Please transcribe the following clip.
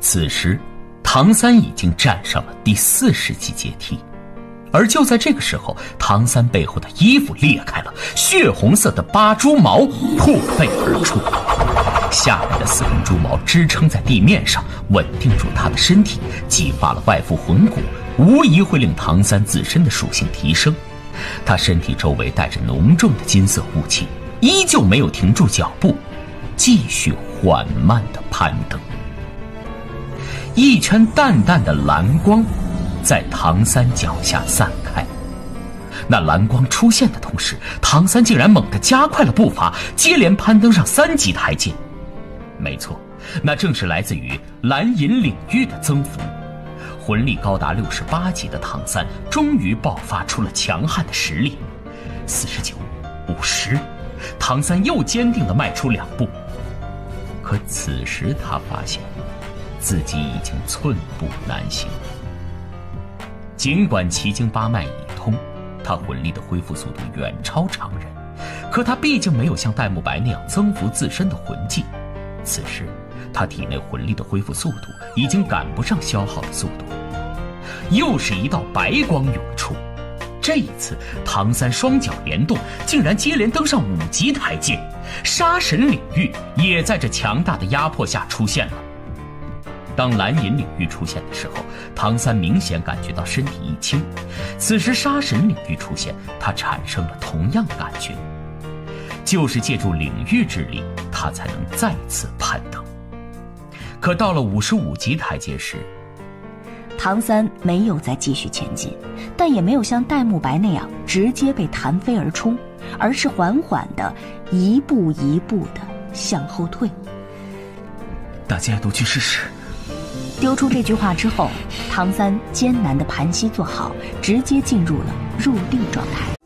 此时，唐三已经站上了第四十级阶梯，而就在这个时候，唐三背后的衣服裂开了，血红色的八蛛毛破背而出，下面的四根蛛毛支撑在地面上，稳定住他的身体，激发了外附魂骨，无疑会令唐三自身的属性提升。他身体周围带着浓重的金色雾气，依旧没有停住脚步，继续缓慢的攀登。一圈淡淡的蓝光，在唐三脚下散开。那蓝光出现的同时，唐三竟然猛地加快了步伐，接连攀登上三级台阶。没错，那正是来自于蓝银领域的增幅。魂力高达六十八级的唐三，终于爆发出了强悍的实力。四十九，五十，唐三又坚定地迈出两步。可此时他发现。自己已经寸步难行。尽管奇经八脉已通，他魂力的恢复速度远超常人，可他毕竟没有像戴沐白那样增幅自身的魂技。此时，他体内魂力的恢复速度已经赶不上消耗的速度。又是一道白光涌出，这一次，唐三双脚连动，竟然接连登上五级台阶。杀神领域也在这强大的压迫下出现了。当蓝银领域出现的时候，唐三明显感觉到身体一轻。此时杀神领域出现，他产生了同样的感觉。就是借助领域之力，他才能再次攀登。可到了五十五级台阶时，唐三没有再继续前进，但也没有像戴沐白那样直接被弹飞而出，而是缓缓的一步一步的向后退。大家都去试试。丢出这句话之后，唐三艰难的盘膝坐好，直接进入了入定状态。